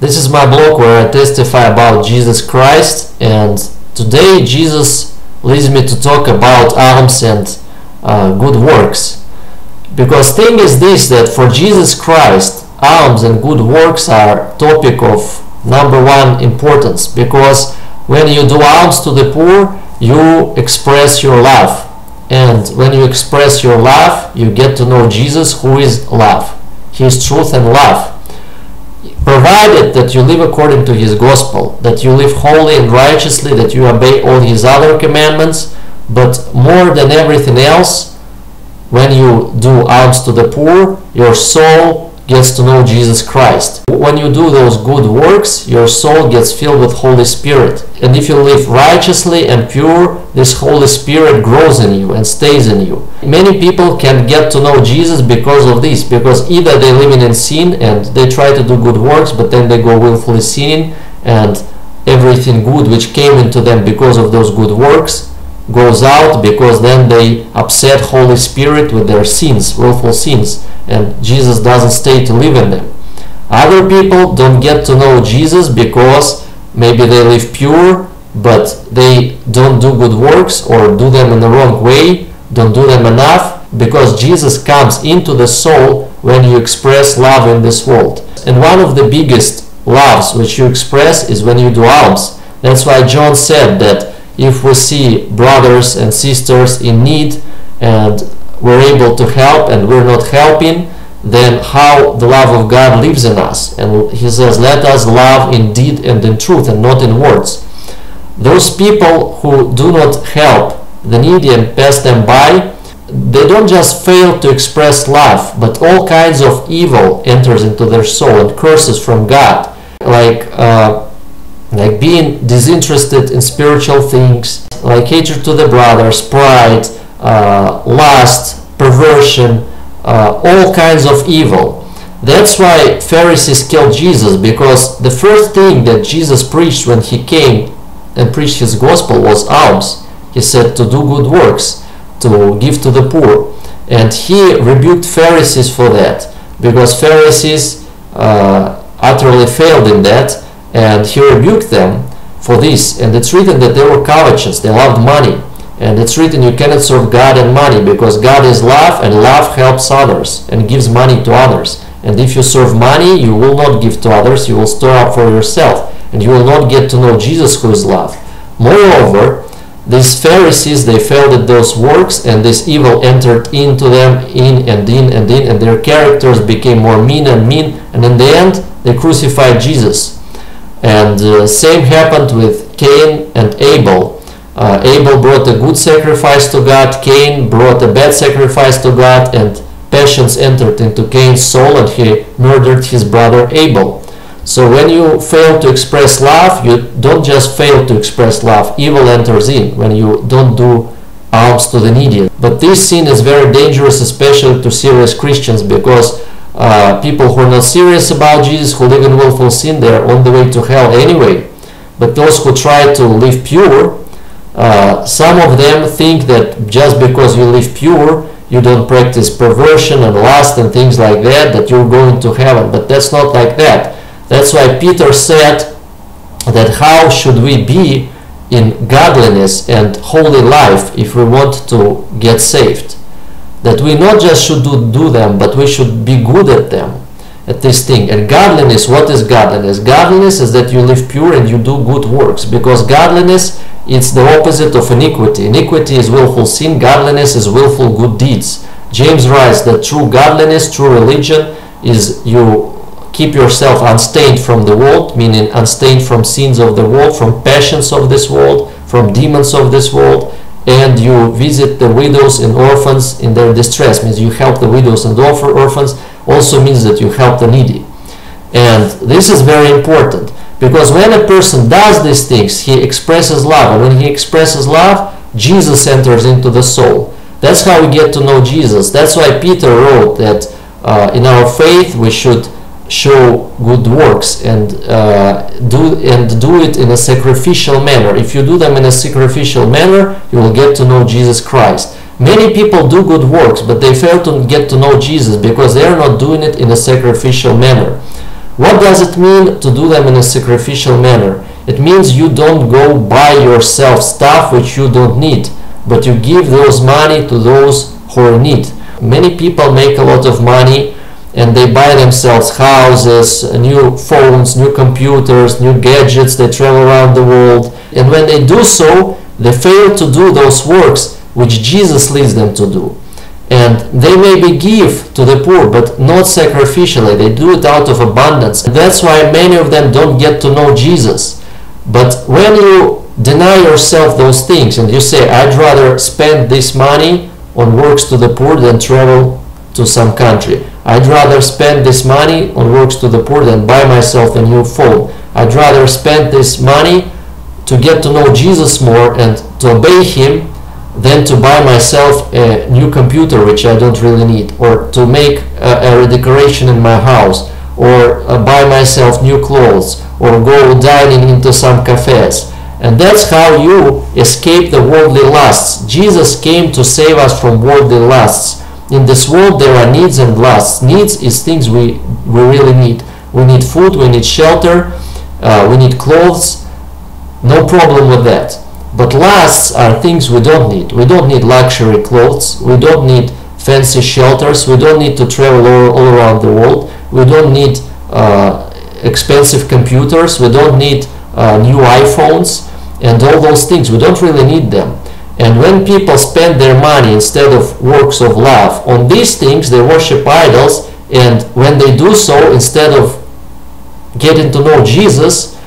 This is my blog where I testify about Jesus Christ, and today Jesus leads me to talk about alms and uh, good works. Because thing is this that for Jesus Christ, alms and good works are topic of number one importance because when you do alms to the poor, you express your love and when you express your love, you get to know Jesus, who is love. He is truth and love. Provided that you live according to His gospel, that you live holy and righteously, that you obey all His other commandments, but more than everything else, when you do alms to the poor, your soul gets to know Jesus Christ. When you do those good works, your soul gets filled with Holy Spirit. And if you live righteously and pure, this Holy Spirit grows in you and stays in you. Many people can get to know Jesus because of this, because either they live in sin and they try to do good works, but then they go willfully sinning and everything good which came into them because of those good works goes out because then they upset Holy Spirit with their sins, willful sins, and Jesus doesn't stay to live in them. Other people don't get to know Jesus because maybe they live pure, but they don't do good works or do them in the wrong way, don't do them enough, because Jesus comes into the soul when you express love in this world. And one of the biggest loves which you express is when you do alms. That's why John said that if we see brothers and sisters in need and we're able to help and we're not helping, then how the love of God lives in us. And he says, let us love in deed and in truth and not in words. Those people who do not help the needy and pass them by, they don't just fail to express love, but all kinds of evil enters into their soul and curses from God. Like uh, like being disinterested in spiritual things, like hatred to the brothers, pride, uh, lust, perversion, uh, all kinds of evil. That's why Pharisees killed Jesus because the first thing that Jesus preached when he came and preached his gospel was alms. He said to do good works, to give to the poor. And he rebuked Pharisees for that because Pharisees uh, utterly failed in that and he rebuked them for this. And it's written that they were covetous, they loved money. And it's written you cannot serve God and money because God is love and love helps others and gives money to others. And if you serve money, you will not give to others, you will store up for yourself and you will not get to know Jesus who is love. Moreover, these Pharisees, they failed at those works and this evil entered into them in and in and in and their characters became more mean and mean and in the end they crucified Jesus and uh, same happened with Cain and Abel. Uh, Abel brought a good sacrifice to God, Cain brought a bad sacrifice to God, and passions entered into Cain's soul and he murdered his brother Abel. So when you fail to express love, you don't just fail to express love, evil enters in when you don't do alms to the needy. But this sin is very dangerous, especially to serious Christians, because uh, people who are not serious about Jesus, who live in willful sin, they're on the way to hell anyway. But those who try to live pure, uh, some of them think that just because you live pure, you don't practice perversion and lust and things like that, that you're going to heaven. But that's not like that. That's why Peter said that how should we be in godliness and holy life if we want to get saved? that we not just should do, do them, but we should be good at them, at this thing. And godliness, what is godliness? Godliness is that you live pure and you do good works, because godliness it's the opposite of iniquity. Iniquity is willful sin, godliness is willful good deeds. James writes that true godliness, true religion is you keep yourself unstained from the world, meaning unstained from sins of the world, from passions of this world, from demons of this world, and you visit the widows and orphans in their distress means you help the widows and orphans also means that you help the needy and this is very important because when a person does these things he expresses love and when he expresses love jesus enters into the soul that's how we get to know jesus that's why peter wrote that uh, in our faith we should show good works and uh, do and do it in a sacrificial manner. If you do them in a sacrificial manner, you will get to know Jesus Christ. Many people do good works, but they fail to get to know Jesus because they are not doing it in a sacrificial manner. What does it mean to do them in a sacrificial manner? It means you don't go buy yourself stuff which you don't need, but you give those money to those who are in need. Many people make a lot of money and they buy themselves houses, new phones, new computers, new gadgets, they travel around the world. And when they do so, they fail to do those works which Jesus leads them to do. And they maybe give to the poor, but not sacrificially. They do it out of abundance. And that's why many of them don't get to know Jesus. But when you deny yourself those things and you say, I'd rather spend this money on works to the poor than travel to some country. I'd rather spend this money on works to the poor than buy myself a new phone. I'd rather spend this money to get to know Jesus more and to obey Him than to buy myself a new computer which I don't really need or to make a, a redecoration in my house or uh, buy myself new clothes or go dining into some cafes. And that's how you escape the worldly lusts. Jesus came to save us from worldly lusts. In this world there are needs and lusts. Needs is things we we really need. We need food we need shelter uh, we need clothes. No problem with that but lusts are things we don't need. We don't need luxury clothes. We don't need fancy shelters. We don't need to travel all, all around the world. We don't need uh, expensive computers. We don't need uh, new iPhones and all those things. We don't really need them. And when people spend their money instead of works of love on these things, they worship idols. And when they do so, instead of getting to know Jesus,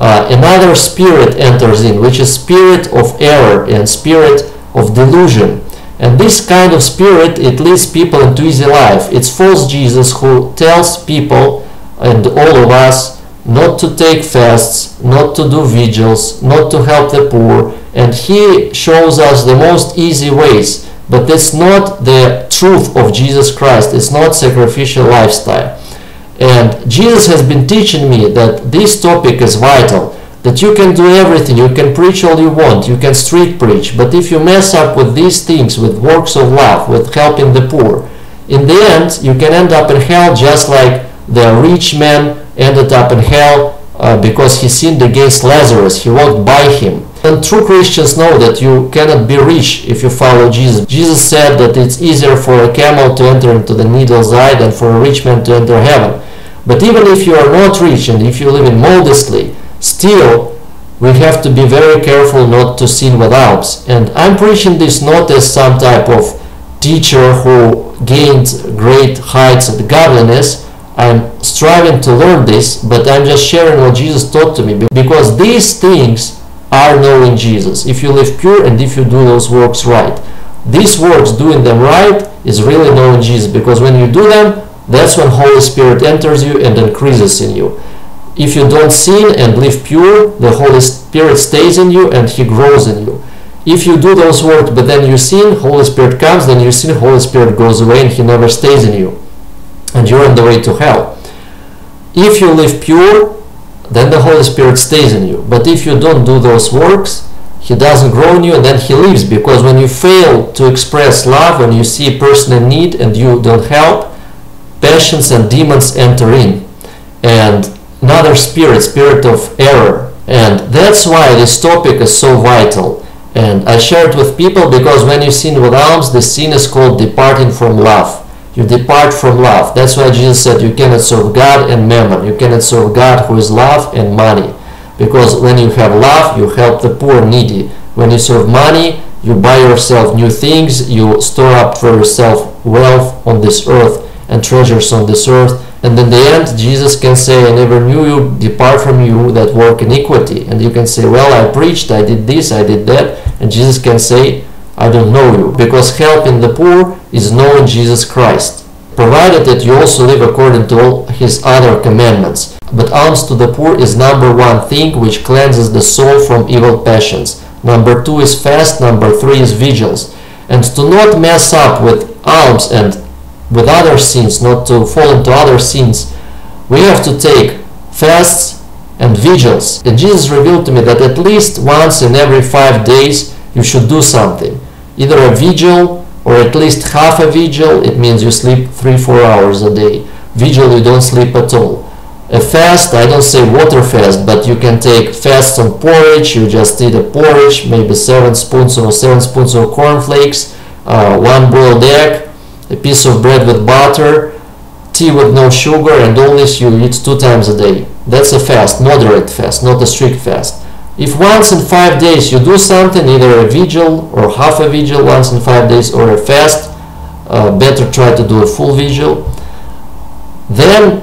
uh, another spirit enters in, which is spirit of error and spirit of delusion. And this kind of spirit, it leads people into easy life. It's false Jesus who tells people and all of us not to take fasts, not to do vigils, not to help the poor. And he shows us the most easy ways. But that's not the truth of Jesus Christ. It's not sacrificial lifestyle. And Jesus has been teaching me that this topic is vital, that you can do everything, you can preach all you want, you can street preach, but if you mess up with these things, with works of love, with helping the poor, in the end you can end up in hell just like the rich man ended up in hell uh, because he sinned against Lazarus, he walked by him. And true Christians know that you cannot be rich if you follow Jesus. Jesus said that it's easier for a camel to enter into the needle's eye than for a rich man to enter heaven. But even if you are not rich and if you live in modestly, still we have to be very careful not to sin with. And I'm preaching this not as some type of teacher who gained great heights of godliness. I'm striving to learn this, but I'm just sharing what Jesus taught to me because these things are knowing Jesus. If you live pure and if you do those works right. These works, doing them right, is really knowing Jesus because when you do them, that's when Holy Spirit enters you and increases in you. If you don't sin and live pure, the Holy Spirit stays in you and He grows in you. If you do those works but then you sin, Holy Spirit comes, then you sin, Holy Spirit goes away and He never stays in you. And you're on the way to hell. If you live pure, then the Holy Spirit stays in you. But if you don't do those works, He doesn't grow in you and then He leaves. Because when you fail to express love, when you see a person in need and you don't help, passions and demons enter in and another spirit spirit of error. And that's why this topic is so vital. And i share it with people because when you sin with alms the sin is called departing from love. You depart from love. That's why jesus said you cannot serve god and mammon. You cannot serve god who is love and money. Because when you have love you help the poor needy. When you serve money you buy yourself new things. You store up for yourself wealth on this earth and treasures on this earth. And in the end, Jesus can say, I never knew you, depart from you that work iniquity. And you can say, Well, I preached, I did this, I did that. And Jesus can say, I don't know you. Because helping the poor is knowing Jesus Christ, provided that you also live according to all his other commandments. But alms to the poor is number one thing which cleanses the soul from evil passions. Number two is fast. Number three is vigils. And to not mess up with alms and with other sins, not to fall into other sins, we have to take fasts and vigils. And Jesus revealed to me that at least once in every five days you should do something. Either a vigil or at least half a vigil, it means you sleep three, four hours a day. Vigil, you don't sleep at all. a fast i don't say water fast but you can take fast on porridge you just eat a porridge maybe seven spoons or seven spoons of cornflakes uh, one boiled egg a piece of bread with butter tea with no sugar and this you eat two times a day that's a fast moderate fast not a strict fast if once in five days you do something either a vigil or half a vigil once in five days or a fast uh, better try to do a full vigil then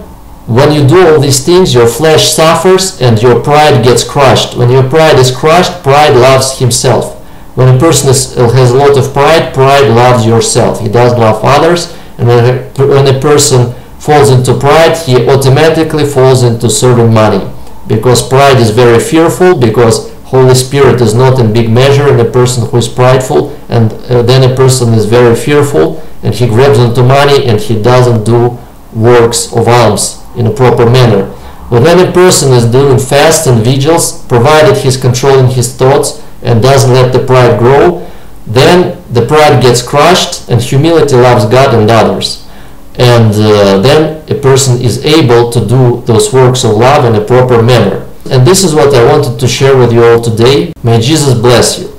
when you do all these things, your flesh suffers and your pride gets crushed. When your pride is crushed, pride loves himself. When a person is, has a lot of pride, pride loves yourself. He doesn't love others. And when a, when a person falls into pride, he automatically falls into serving money. Because pride is very fearful, because Holy Spirit is not in big measure in a person who is prideful, and uh, then a person is very fearful, and he grabs onto money and he doesn't do works of alms in a proper manner. But when a person is doing fast and vigils, provided he's controlling his thoughts and doesn't let the pride grow, then the pride gets crushed and humility loves God and others. And uh, then a person is able to do those works of love in a proper manner. And this is what I wanted to share with you all today. May Jesus bless you.